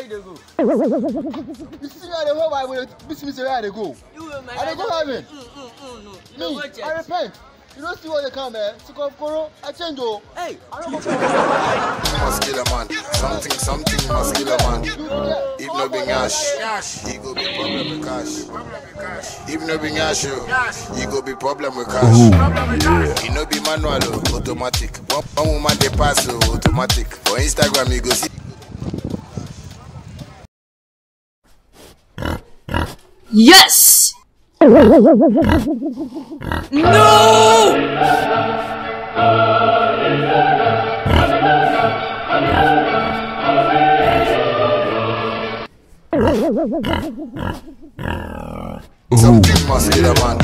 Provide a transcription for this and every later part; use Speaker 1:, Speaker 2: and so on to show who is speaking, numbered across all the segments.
Speaker 1: Where you go?
Speaker 2: You see me at the whole Bible, this me say where go?
Speaker 1: You will my
Speaker 2: I dey go heaven.
Speaker 1: Mm, mm, mm, no. You no
Speaker 2: Me, I repent. You don't see what they come, eh? Sick of Koro, I change, oh.
Speaker 1: Hey,
Speaker 2: I don't go for
Speaker 3: must kill a man. Something, something must kill a man.
Speaker 2: you.
Speaker 3: If no be ash, he go be problem with cash. If no be ash, he go be problem with cash. He no be manual, automatic. One, woman they pass, automatic. For Instagram, you go see.
Speaker 4: Yes! No!
Speaker 3: Something must kill a man.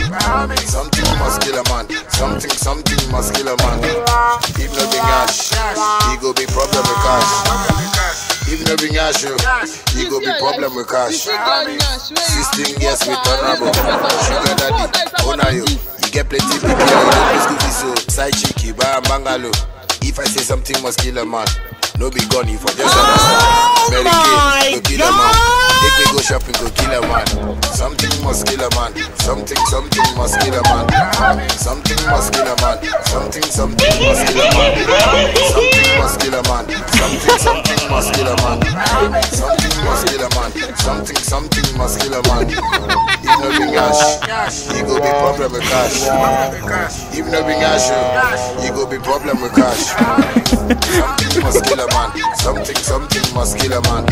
Speaker 3: Something must kill a man. Something, something must kill a man. If no be ash, he go be problem with cash. If no be ash, oh, go be problem with cash. 16 years with honorable. Sugar daddy, owner you. You get plenty people, you don't pay school fees, so side chick, you buy a bungalow. If I say something must kill a man, no be gun, you for just understand. Mary Kay, go kill a man. Take me go shopping, go kill a man. Something must kill a man. Something, something must kill a man. Something must kill a man. Something, something must kill a man. Something must man. Something, something must kill a man. Something must kill a man. Something, something must kill a man. If no be cash, he go be problem with cash. If no cash, oh, he go be problem with cash. Something must man. Something, something must kill a man.